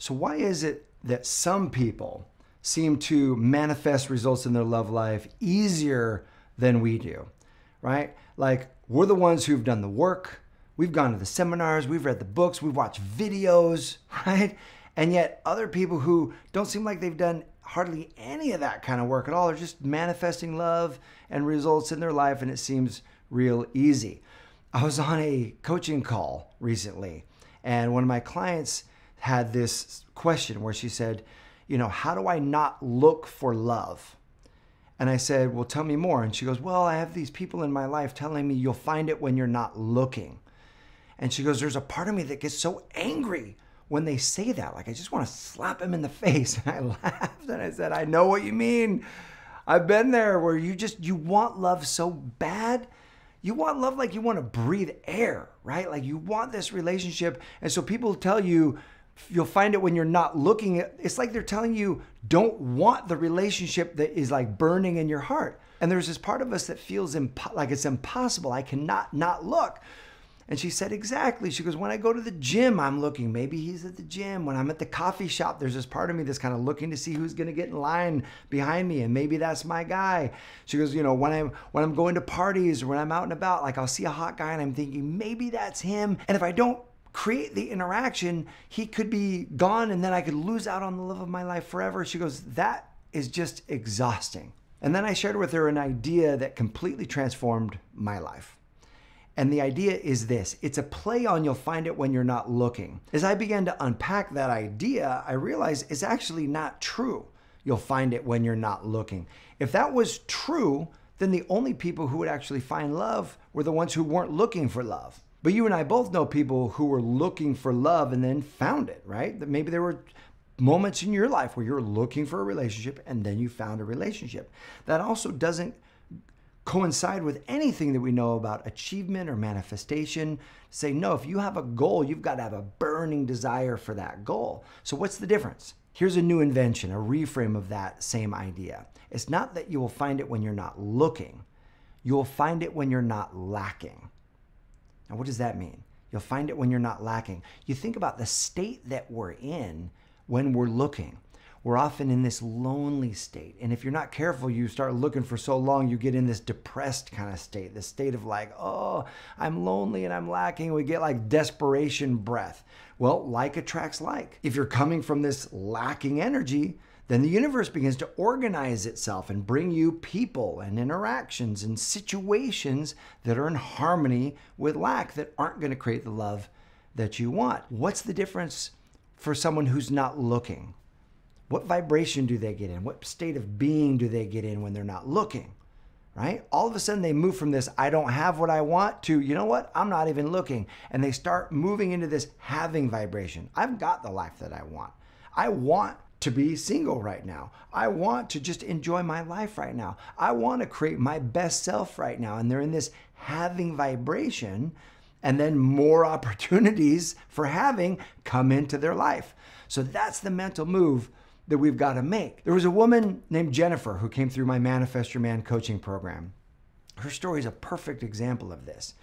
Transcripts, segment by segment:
So, why is it that some people seem to manifest results in their love life easier than we do? Right? Like, we're the ones who've done the work, we've gone to the seminars, we've read the books, we've watched videos, right? And yet, other people who don't seem like they've done hardly any of that kind of work at all are just manifesting love and results in their life, and it seems real easy. I was on a coaching call recently, and one of my clients had this question where she said, You know, how do I not look for love? And I said, Well, tell me more. And she goes, Well, I have these people in my life telling me you'll find it when you're not looking. And she goes, There's a part of me that gets so angry when they say that. Like, I just want to slap him in the face. And I laughed and I said, I know what you mean. I've been there where you just, you want love so bad. You want love like you want to breathe air, right? Like you want this relationship. And so people tell you, you'll find it when you're not looking at it's like they're telling you don't want the relationship that is like burning in your heart. And there's this part of us that feels impo- like it's impossible. I cannot not look. And she said exactly. She goes when i go to the gym i'm looking. Maybe he's at the gym. When i'm at the coffee shop there's this part of me that's kind of looking to see who's going to get in line behind me and maybe that's my guy. She goes you know when i'm when i'm going to parties or when i'm out and about like i'll see a hot guy and i'm thinking maybe that's him. And if i don't create the interaction, he could be gone and then I could lose out on the love of my life forever. She goes, That is just exhausting. And then I shared with her an idea that completely transformed my life. And the idea is this it's a play on you'll find it when you're not looking. As I began to unpack that idea, I realized it's actually not true. You'll find it when you're not looking. If that was true, then the only people who would actually find love were the ones who weren't looking for love. But you and I both know people who were looking for love and then found it, right? That maybe there were moments in your life where you're looking for a relationship and then you found a relationship. That also doesn't coincide with anything that we know about achievement or manifestation. Say, no, if you have a goal, you've got to have a burning desire for that goal. So, what's the difference? Here's a new invention, a reframe of that same idea. It's not that you will find it when you're not looking, you will find it when you're not lacking. Now, what does that mean? You'll find it when you're not lacking. You think about the state that we're in when we're looking. We're often in this lonely state. And if you're not careful, you start looking for so long, you get in this depressed kind of state, this state of like, oh, I'm lonely and I'm lacking. We get like desperation breath. Well, like attracts like. If you're coming from this lacking energy, then the universe begins to organize itself and bring you people and interactions and situations that are in harmony with lack that aren't going to create the love that you want. What's the difference for someone who's not looking? What vibration do they get in? What state of being do they get in when they're not looking? Right? All of a sudden they move from this, I don't have what I want, to, you know what? I'm not even looking. And they start moving into this having vibration. I've got the life that I want. I want to be single right now. I want to just enjoy my life right now. I want to create my best self right now. And they're in this having vibration, and then more opportunities for having come into their life. So that's the mental move that we've got to make. There was a woman named Jennifer who came through my Manifest Your Man coaching program. Her story is a perfect example of this.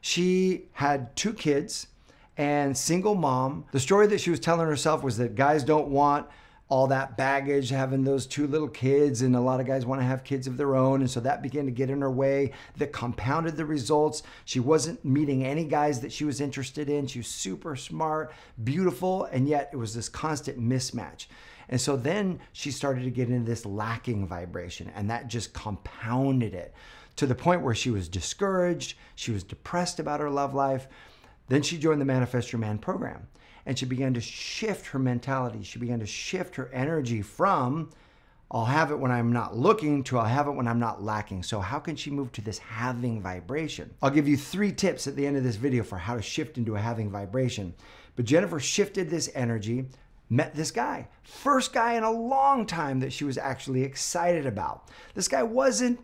She had two kids and single mom. The story that she was telling herself was that guys don't want all that baggage, having those two little kids, and a lot of guys want to have kids of their own. And so that began to get in her way that compounded the results. She wasn't meeting any guys that she was interested in. She was super smart, beautiful, and yet it was this constant mismatch. And so then she started to get into this lacking vibration, and that just compounded it to the point where she was discouraged, she was depressed about her love life. Then she joined the Manifest Your Man program and she began to shift her mentality. She began to shift her energy from I'll have it when I'm not looking to I'll have it when I'm not lacking. So, how can she move to this having vibration? I'll give you three tips at the end of this video for how to shift into a having vibration. But Jennifer shifted this energy, met this guy. First guy in a long time that she was actually excited about. This guy wasn't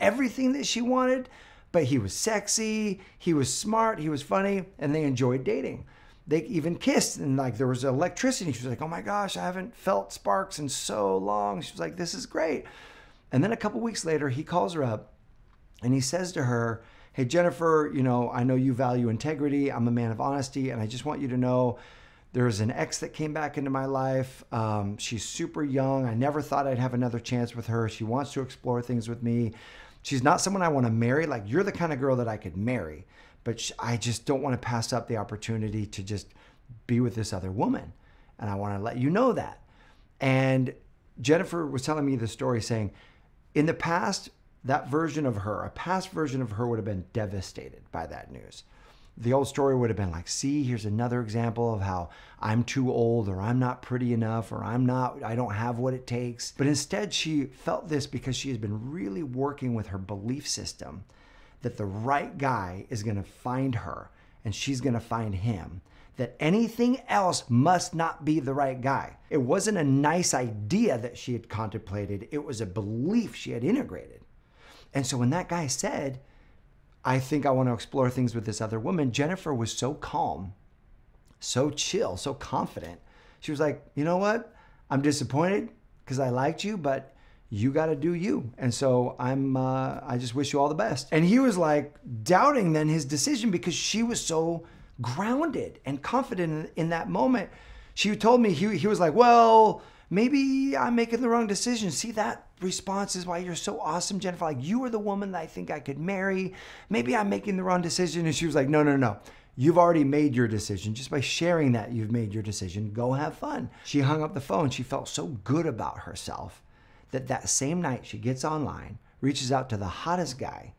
everything that she wanted, but he was sexy, he was smart, he was funny, and they enjoyed dating they even kissed and like there was electricity. She was like, "Oh my gosh, I haven't felt sparks in so long." She was like, "This is great." And then a couple weeks later, he calls her up and he says to her, "Hey Jennifer, you know, I know you value integrity. I'm a man of honesty, and I just want you to know There's an ex that came back into my life. Um, she's super young. I never thought I'd have another chance with her. She wants to explore things with me. She's not someone I want to marry. Like, you're the kind of girl that I could marry, but I just don't want to pass up the opportunity to just be with this other woman. And I want to let you know that. And Jennifer was telling me the story saying, in the past, that version of her, a past version of her, would have been devastated by that news. The old story would have been like, see, here's another example of how I'm too old, or I'm not pretty enough, or I'm not, I don't have what it takes. But instead, she felt this because she has been really working with her belief system that the right guy is going to find her and she's going to find him that anything else must not be the right guy. It wasn't a nice idea that she had contemplated, it was a belief she had integrated. And so when that guy said, I think I want to explore things with this other woman, Jennifer was so calm, so chill, so confident. She was like, you know what? I'm disappointed because I liked you, but you got to do you. And so I'm, uh, I just wish you all the best. And he was like doubting then his decision because she was so grounded and confident in, in that moment. She told me, he, he was like, Well, maybe I'm making the wrong decision. See, that response is why you're so awesome, Jennifer. Like, you are the woman that I think I could marry. Maybe I'm making the wrong decision. And she was like, No, no, no. You've already made your decision. Just by sharing that, you've made your decision. Go have fun. She hung up the phone. She felt so good about herself that that same night she gets online, reaches out to the hottest guy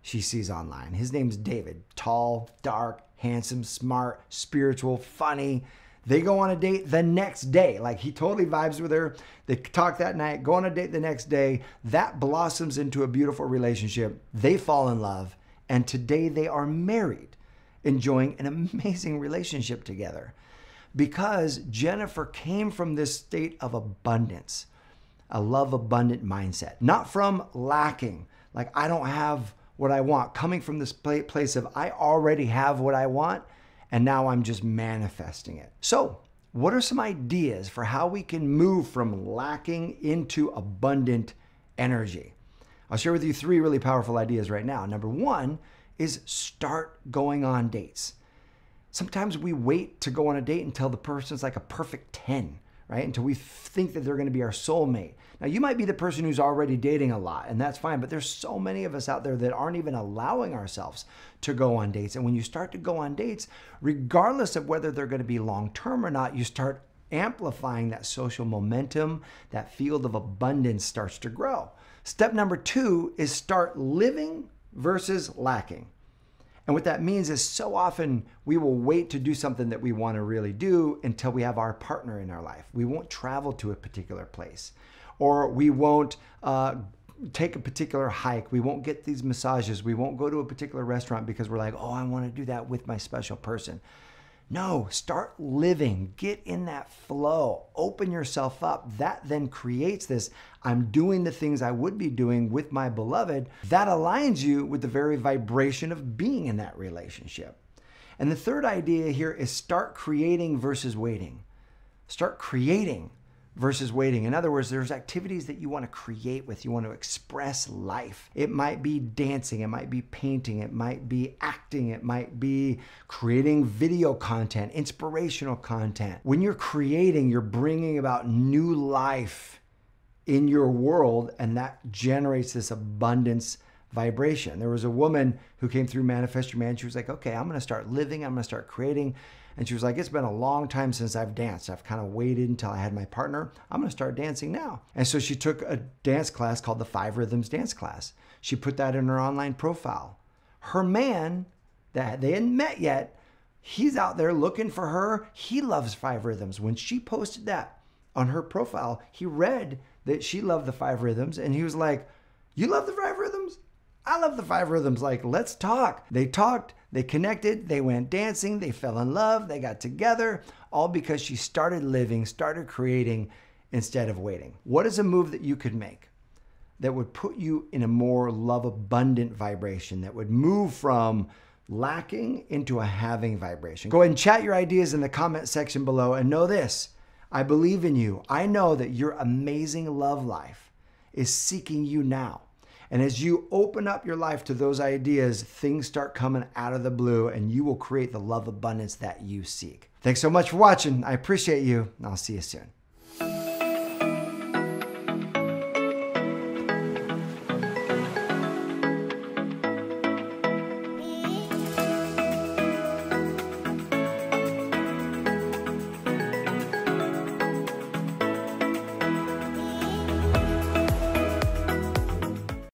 she sees online. His name's David. Tall, dark, handsome, smart, spiritual, funny. They go on a date the next day. Like he totally vibes with her. They talk that night, go on a date the next day. That blossoms into a beautiful relationship. They fall in love. And today they are married, enjoying an amazing relationship together. Because Jennifer came from this state of abundance, a love abundant mindset, not from lacking. Like, I don't have what I want, coming from this place of I already have what I want and now I'm just manifesting it. So, what are some ideas for how we can move from lacking into abundant energy? I'll share with you three really powerful ideas right now. Number one is start going on dates. Sometimes we wait to go on a date until the person's like a perfect 10 right? Until we think that they're going to be our soulmate. Now, you might be the person who's already dating a lot, and that's fine, but there's so many of us out there that aren't even allowing ourselves to go on dates. And when you start to go on dates, regardless of whether they're going to be long term or not, you start amplifying that social momentum, that field of abundance starts to grow. Step number two is start living versus lacking. And what that means is so often we will wait to do something that we want to really do until we have our partner in our life. We won't travel to a particular place, or we won't uh, take a particular hike. We won't get these massages. We won't go to a particular restaurant because we're like, oh, I want to do that with my special person. No, start living, get in that flow, open yourself up. That then creates this I'm doing the things I would be doing with my beloved. That aligns you with the very vibration of being in that relationship. And the third idea here is start creating versus waiting. Start creating versus waiting. In other words, there's activities that you want to create with, you want to express life. It might be dancing, it might be painting, it might be acting, it might be creating video content, inspirational content. When you're creating, you're bringing about new life in your world, and that generates this abundance vibration. There was a woman who came through Manifest Your Man. She was like, okay, I'm going to start living, I'm going to start creating. And she was like, It's been a long time since I've danced. I've kind of waited until I had my partner. I'm going to start dancing now. And so she took a dance class called the Five Rhythms Dance Class. She put that in her online profile. Her man, that they hadn't met yet, he's out there looking for her. He loves Five Rhythms. When she posted that on her profile, he read that she loved the Five Rhythms and he was like, You love the Five Rhythms? I love the Five Rhythms. Like, let's talk. They talked. They connected, they went dancing, they fell in love, they got together, all because she started living, started creating instead of waiting. What is a move that you could make that would put you in a more love abundant vibration, that would move from lacking into a having vibration? Go ahead and chat your ideas in the comment section below and know this I believe in you. I know that your amazing love life is seeking you now. And as you open up your life to those ideas, things start coming out of the blue and you will create the love abundance that you seek. Thanks so much for watching. I appreciate you. I'll see you soon.